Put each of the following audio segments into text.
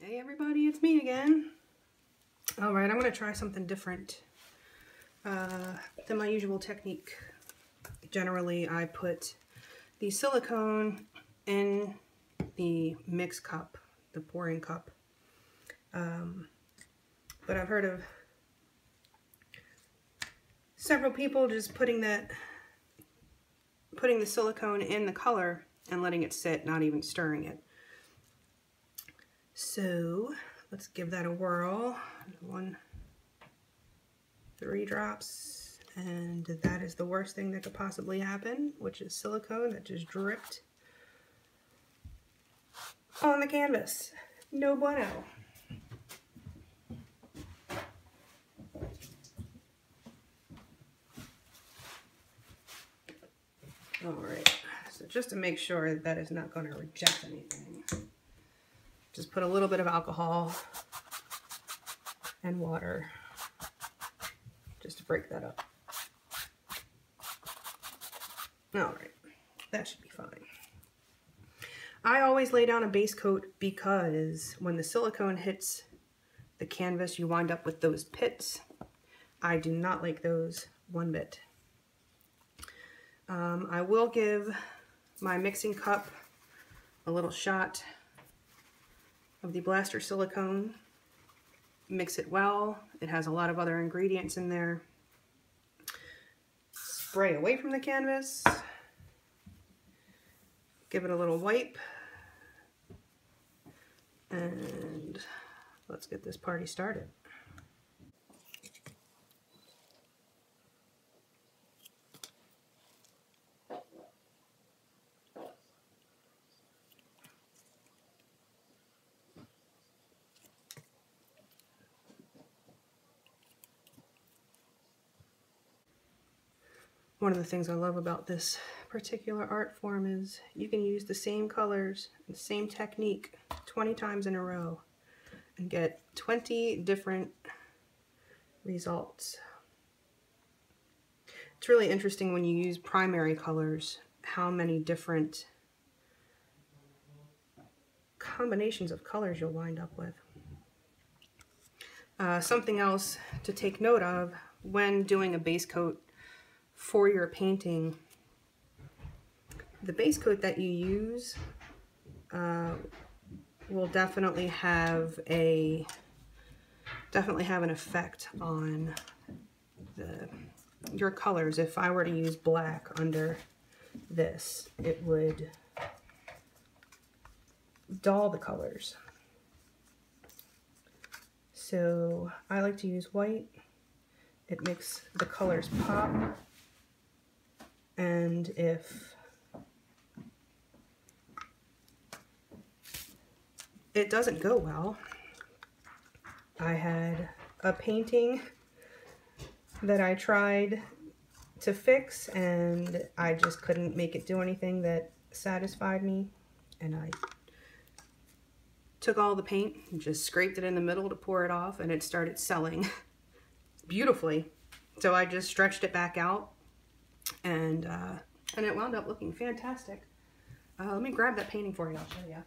Hey everybody, it's me again. Alright, I'm going to try something different uh, than my usual technique. Generally, I put the silicone in the mix cup, the pouring cup. Um, but I've heard of several people just putting that, putting the silicone in the color and letting it sit, not even stirring it. So let's give that a whirl. One, three drops, and that is the worst thing that could possibly happen, which is silicone that just dripped on the canvas. No bueno. All right, so just to make sure that, that is not going to reject anything, just put a little bit of alcohol and water just to break that up. All right, that should be fine. I always lay down a base coat because when the silicone hits the canvas, you wind up with those pits. I do not like those one bit. Um, I will give my mixing cup a little shot of the Blaster silicone. Mix it well. It has a lot of other ingredients in there. Spray away from the canvas. Give it a little wipe. And let's get this party started. One of the things I love about this particular art form is you can use the same colors, the same technique 20 times in a row and get 20 different results. It's really interesting when you use primary colors how many different combinations of colors you'll wind up with. Uh, something else to take note of when doing a base coat for your painting, the base coat that you use uh, will definitely have a definitely have an effect on the your colors. If I were to use black under this, it would dull the colors. So I like to use white. It makes the colors pop and if it doesn't go well, I had a painting that I tried to fix and I just couldn't make it do anything that satisfied me and I took all the paint and just scraped it in the middle to pour it off and it started selling beautifully. So I just stretched it back out and uh, and it wound up looking fantastic. Uh, let me grab that painting for you, I'll show you.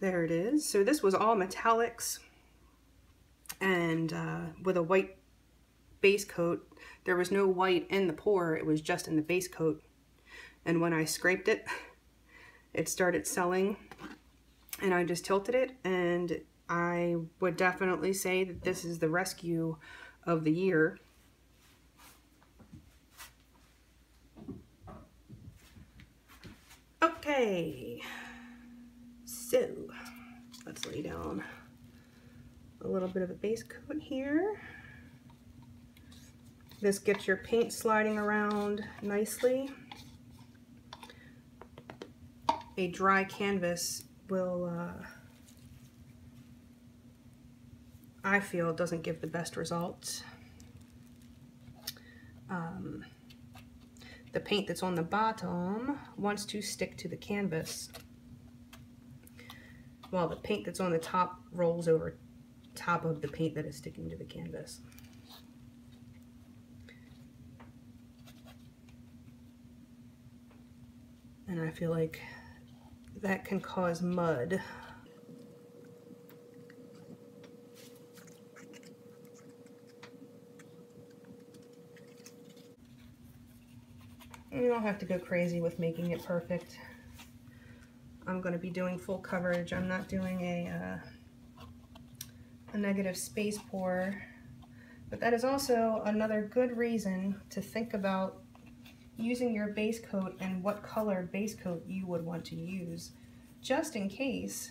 There it is. So this was all metallics and uh, with a white base coat. There was no white in the pour, it was just in the base coat and when I scraped it, it started selling and I just tilted it and I would definitely say that this is the rescue of the year. Okay, so let's lay down a little bit of a base coat here. This gets your paint sliding around nicely a dry canvas will, uh, I feel, doesn't give the best results. Um, the paint that's on the bottom wants to stick to the canvas while the paint that's on the top rolls over top of the paint that is sticking to the canvas. And I feel like that can cause mud. You don't have to go crazy with making it perfect. I'm going to be doing full coverage. I'm not doing a, uh, a negative space pour. But that is also another good reason to think about using your base coat and what color base coat you would want to use. Just in case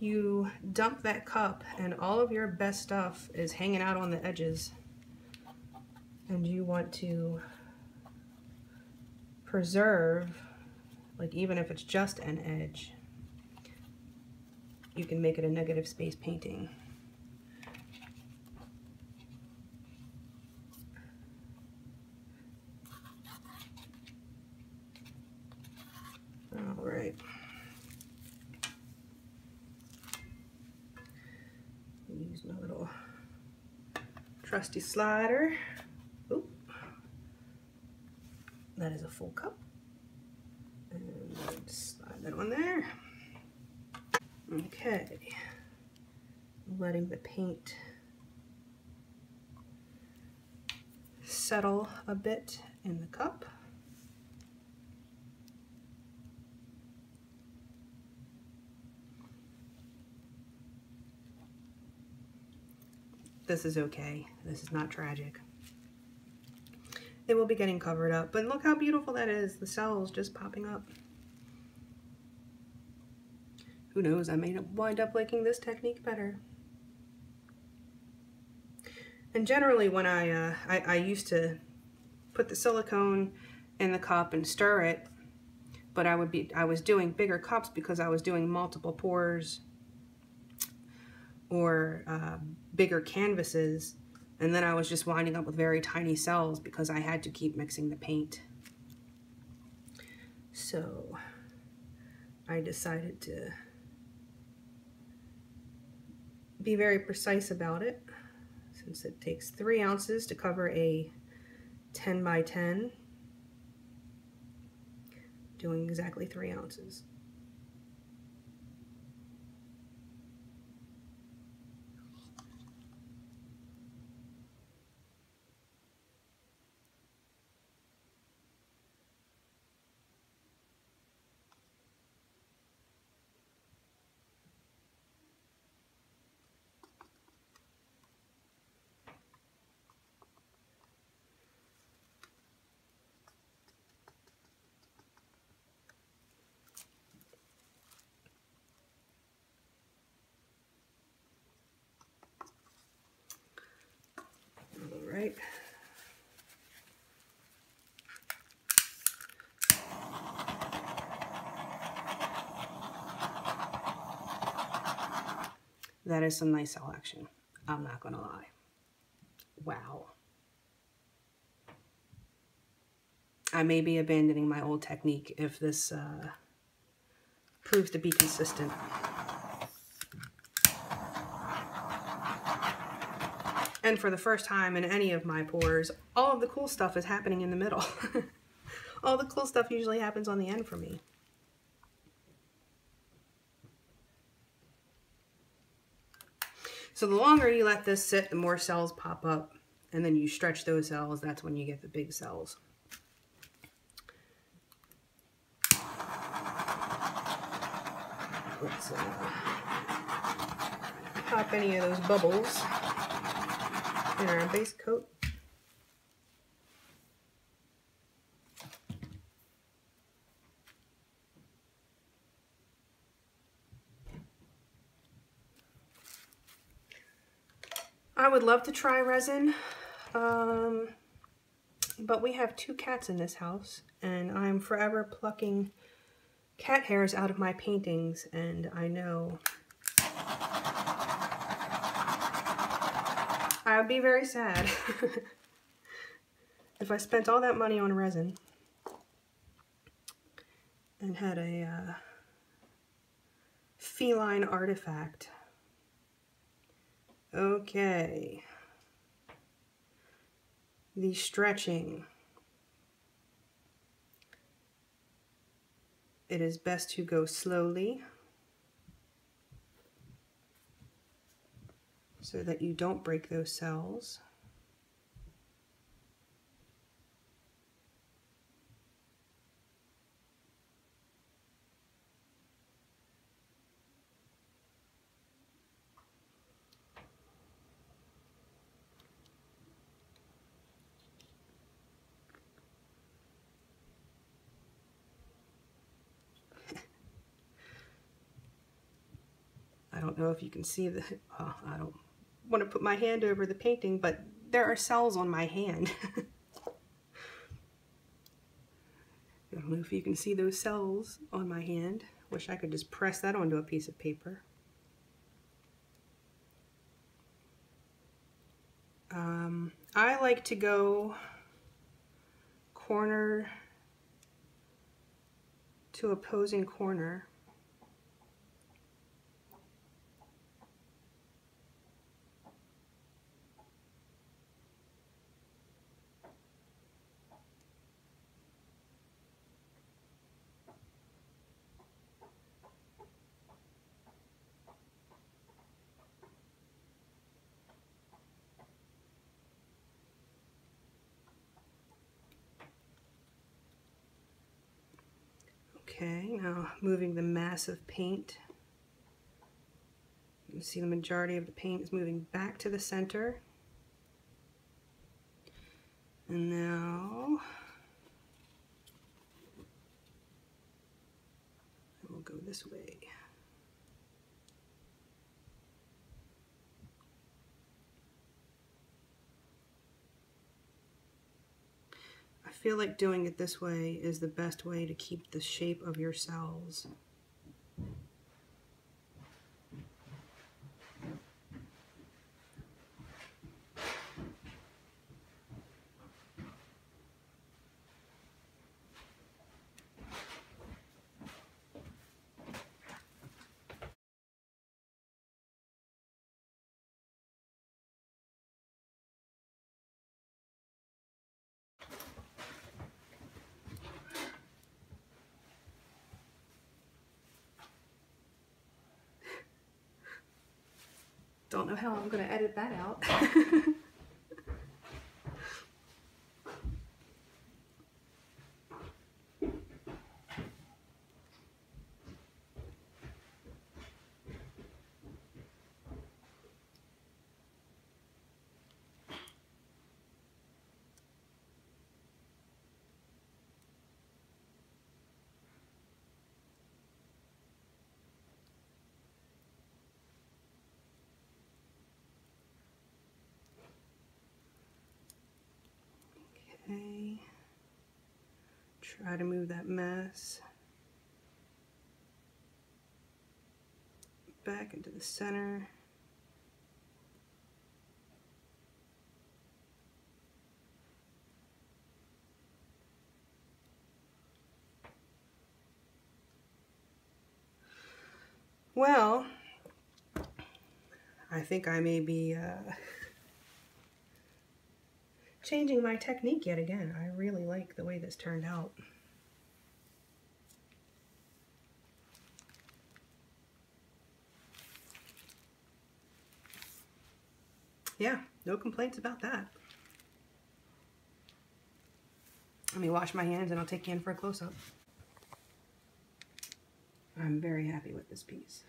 you dump that cup and all of your best stuff is hanging out on the edges and you want to preserve like even if it's just an edge, you can make it a negative space painting. All right. Use my little trusty slider. Oop. That is a full cup. And slide that on there. Okay. Letting the paint settle a bit in the cup. This is okay. This is not tragic it will be getting covered up. But look how beautiful that is. The cells just popping up. Who knows, I may wind up liking this technique better. And generally when I, uh, I, I used to put the silicone in the cup and stir it, but I would be, I was doing bigger cups because I was doing multiple pours or uh, bigger canvases and then I was just winding up with very tiny cells because I had to keep mixing the paint. So I decided to be very precise about it since it takes three ounces to cover a 10 by 10 doing exactly three ounces. right? That is some nice cell action. I'm not going to lie. Wow. I may be abandoning my old technique if this uh, proves to be consistent. And for the first time in any of my pours, all of the cool stuff is happening in the middle. all the cool stuff usually happens on the end for me. So the longer you let this sit, the more cells pop up. And then you stretch those cells, that's when you get the big cells. Let's uh, pop any of those bubbles in our base coat. Love to try resin, um, but we have two cats in this house, and I'm forever plucking cat hairs out of my paintings, and I know I would be very sad if I spent all that money on resin and had a uh, feline artifact. Okay. The stretching. It is best to go slowly so that you don't break those cells. Don't know if you can see the, oh, I don't want to put my hand over the painting, but there are cells on my hand. I don't know if you can see those cells on my hand. Wish I could just press that onto a piece of paper. Um, I like to go corner to opposing corner Okay, now moving the mass of paint. You see the majority of the paint is moving back to the center. And now we'll go this way. Feel like doing it this way is the best way to keep the shape of your cells. Don't know how I'm going to edit that out. Oh. Try to move that mess back into the center. Well, I think I may be uh, changing my technique yet again. I really like the way this turned out. Yeah, no complaints about that. Let me wash my hands and I'll take you in for a close-up. I'm very happy with this piece.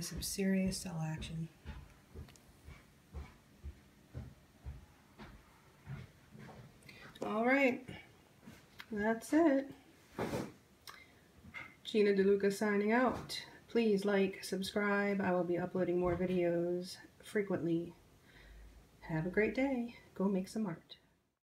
Some serious cell action. All right, that's it. Gina DeLuca signing out. Please like, subscribe. I will be uploading more videos frequently. Have a great day. Go make some art.